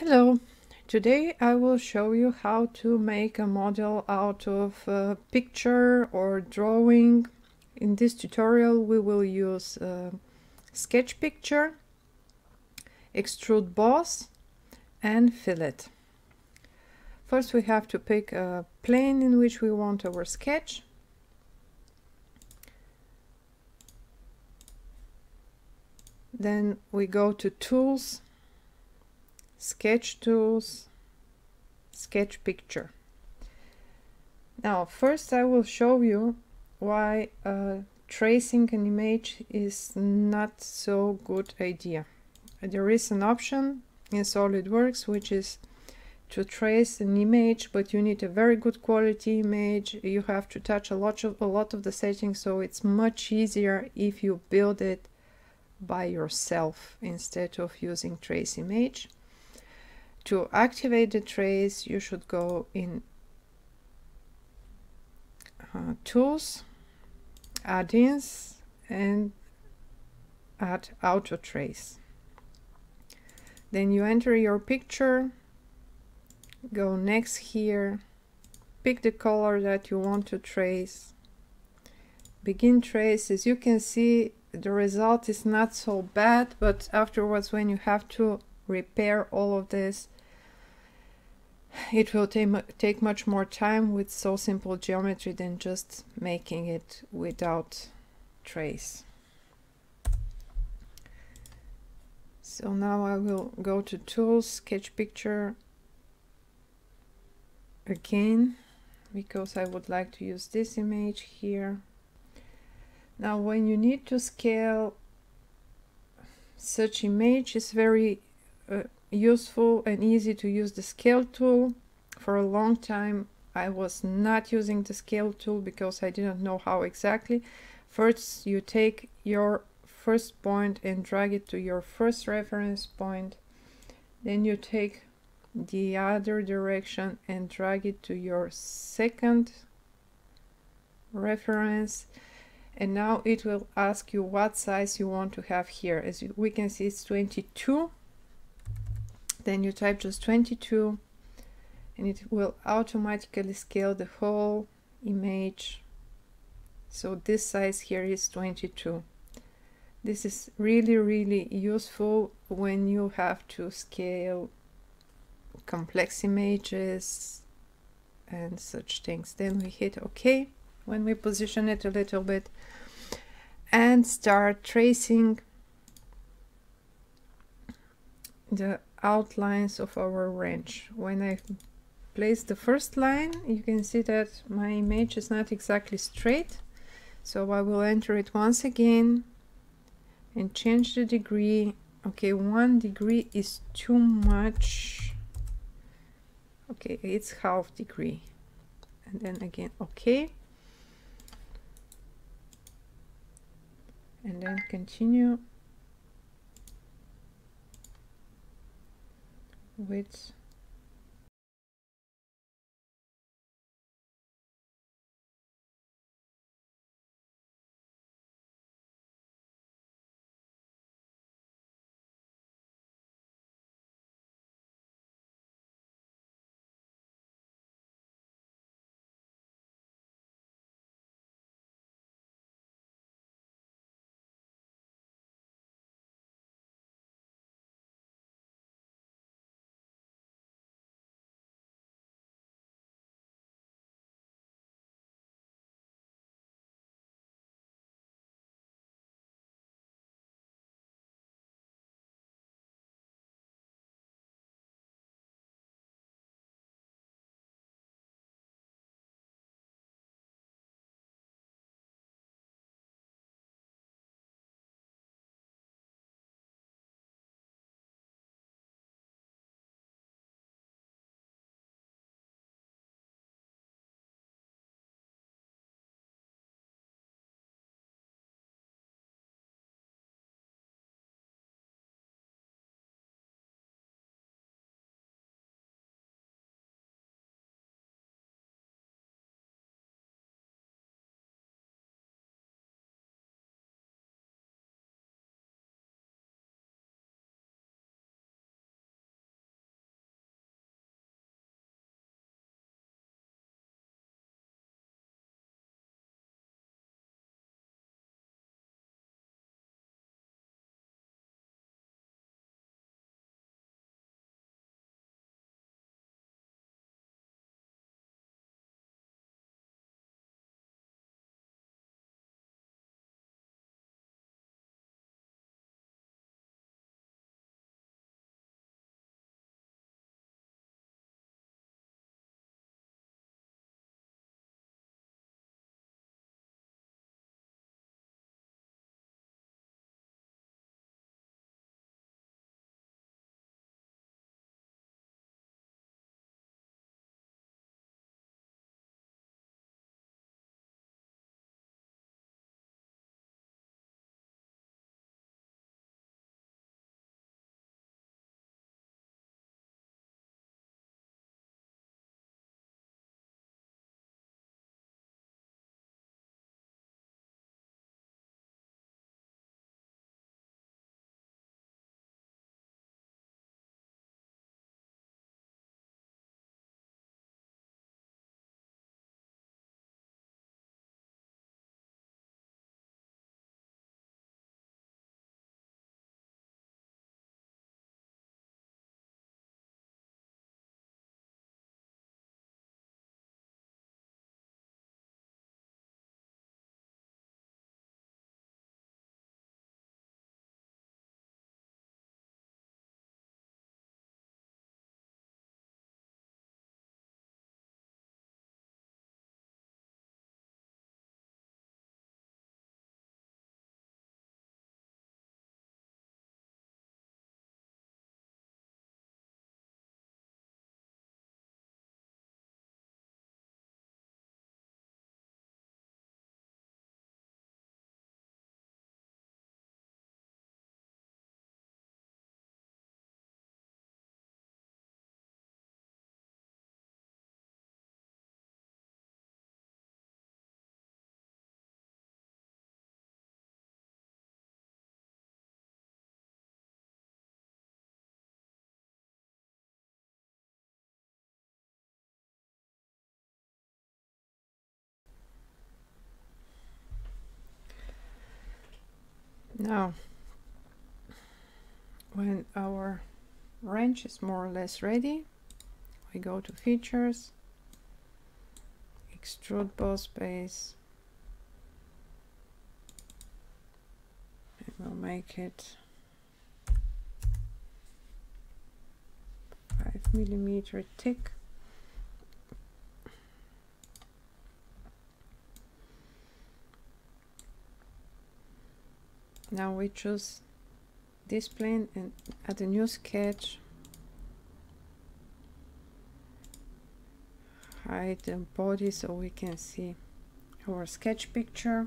Hello, today I will show you how to make a model out of a picture or drawing. In this tutorial we will use sketch picture, extrude boss and fillet. First we have to pick a plane in which we want our sketch. Then we go to tools sketch tools sketch picture. Now first I will show you why uh, tracing an image is not so good idea. There is an option in SolidWorks which is to trace an image but you need a very good quality image. You have to touch a lot of a lot of the settings so it's much easier if you build it by yourself instead of using trace image to activate the trace you should go in uh, tools add-ins and add auto trace. Then you enter your picture go next here pick the color that you want to trace begin trace as you can see the result is not so bad but afterwards when you have to repair all of this it will take much more time with so simple geometry than just making it without trace. So now I will go to Tools, Sketch Picture again because I would like to use this image here. Now when you need to scale such image is very uh, useful and easy to use the scale tool. For a long time I was not using the scale tool because I didn't know how exactly. First you take your first point and drag it to your first reference point. Then you take the other direction and drag it to your second reference and now it will ask you what size you want to have here as we can see it's 22 then you type just 22 and it will automatically scale the whole image. So this size here is 22 this is really really useful when you have to scale complex images and such things. Then we hit ok when we position it a little bit. And start tracing the outlines of our wrench. When I place the first line, you can see that my image is not exactly straight. So I will enter it once again and change the degree. Okay, one degree is too much. Okay, it's half degree. And then again, okay. And then continue with now when our wrench is more or less ready we go to features extrude boss base and we'll make it 5 millimeter thick now we choose this plane and add a new sketch. Hide the body so we can see our sketch picture.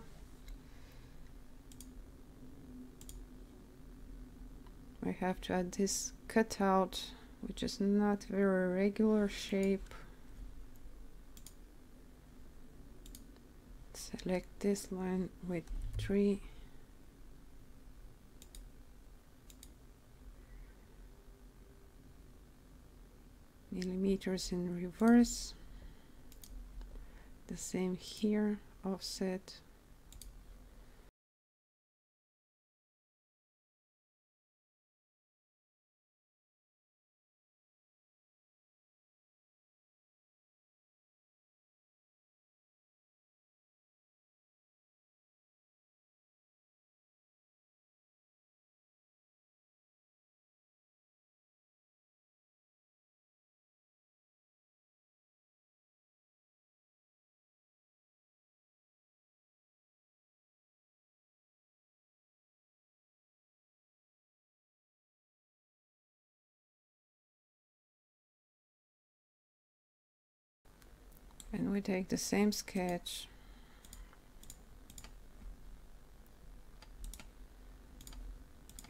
I have to add this cutout which is not very regular shape. Select this line with three millimeters in reverse. The same here offset and we take the same sketch.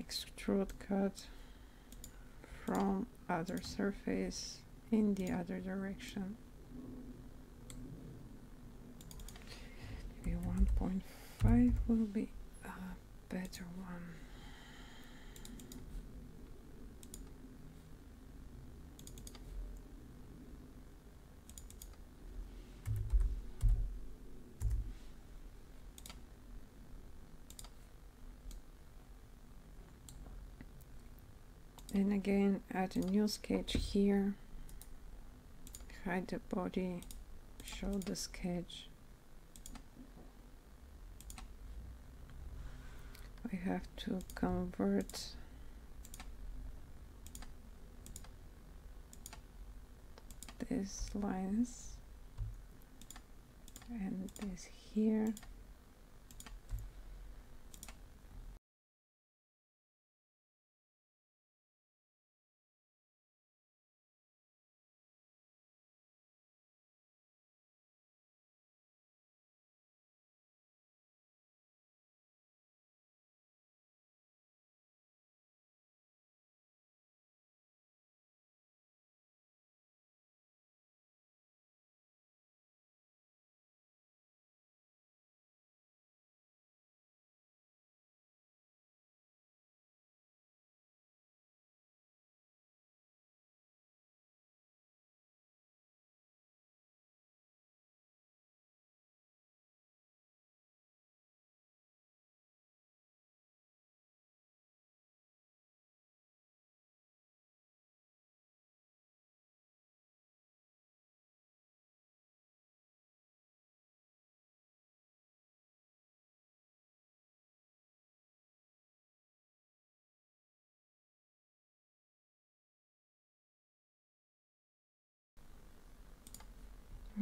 Extrude cut from other surface in the other direction. Maybe 1.5 will be a better one and again add a new sketch here. Hide the body. Show the sketch. I have to convert these lines and this here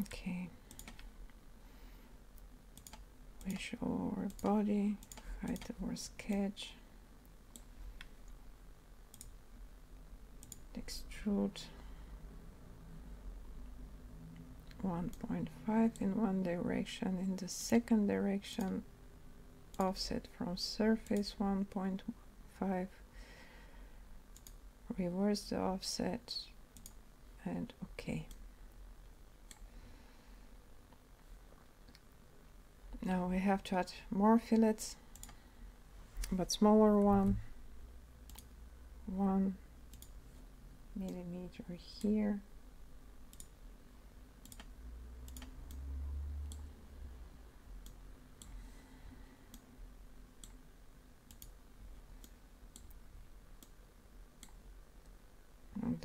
okay. We show our body hide our sketch. Extrude 1.5 in one direction. In the second direction offset from surface 1.5 reverse the offset. And okay Now we have to add more fillets, but smaller one, one millimeter here.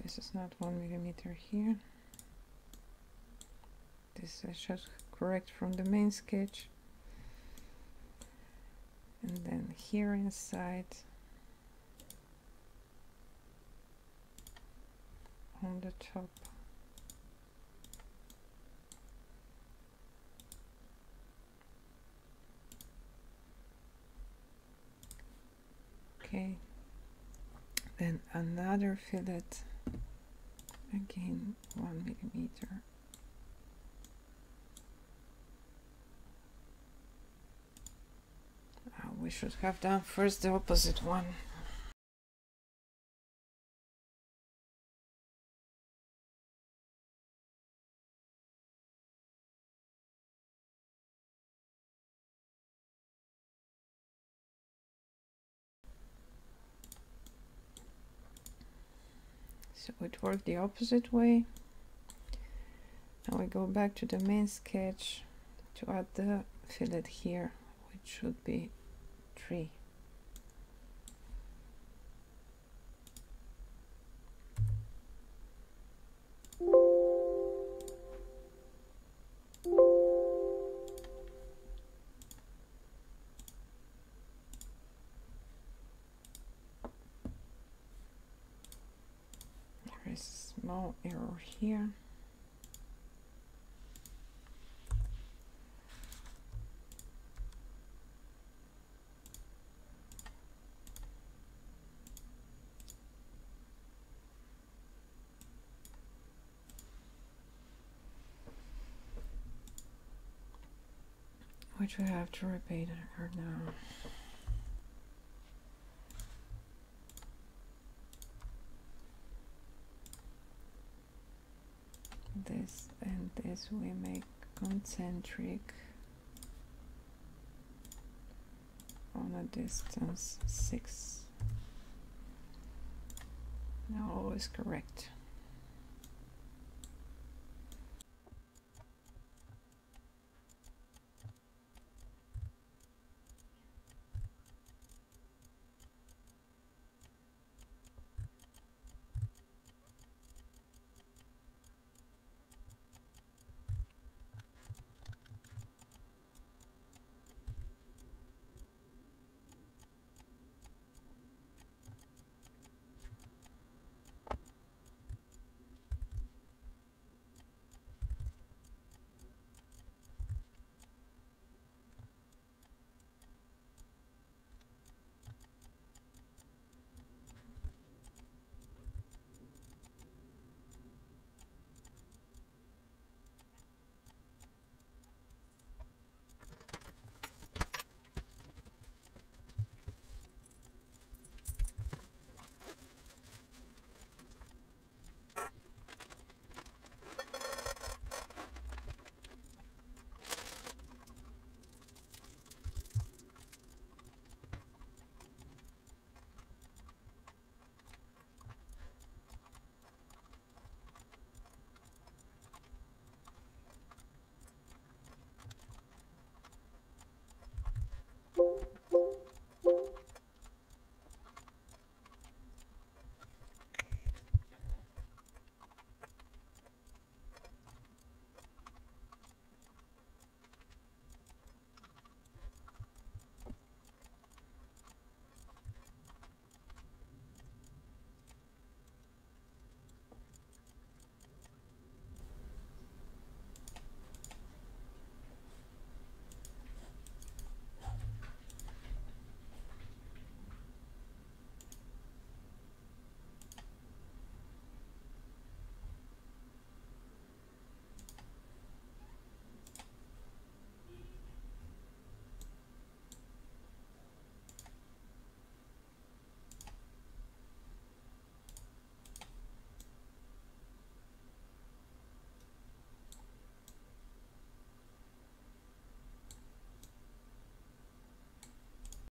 This is not one millimeter here. This I should correct from the main sketch and then here inside. On the top. Okay. Then another fillet. Again one millimeter uh, we should have done first the opposite one. So it worked the opposite way. Now we go back to the main sketch to add the fillet here which should be 3 there is a small error here which we have to repeat her now. This and this we make concentric on a distance 6. Now always correct.